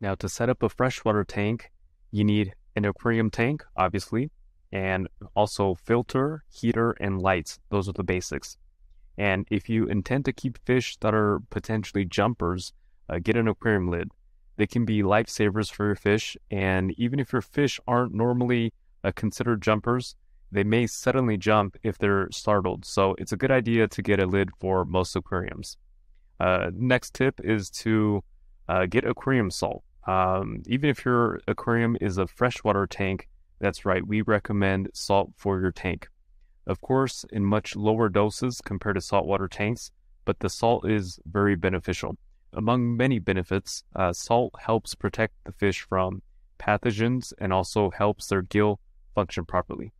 Now, to set up a freshwater tank, you need an aquarium tank, obviously, and also filter, heater, and lights. Those are the basics. And if you intend to keep fish that are potentially jumpers, uh, get an aquarium lid. They can be lifesavers for your fish, and even if your fish aren't normally uh, considered jumpers, they may suddenly jump if they're startled. So it's a good idea to get a lid for most aquariums. Uh, next tip is to uh, get aquarium salt. Um, even if your aquarium is a freshwater tank, that's right, we recommend salt for your tank. Of course, in much lower doses compared to saltwater tanks, but the salt is very beneficial. Among many benefits, uh, salt helps protect the fish from pathogens and also helps their gill function properly.